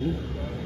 Mm-hmm.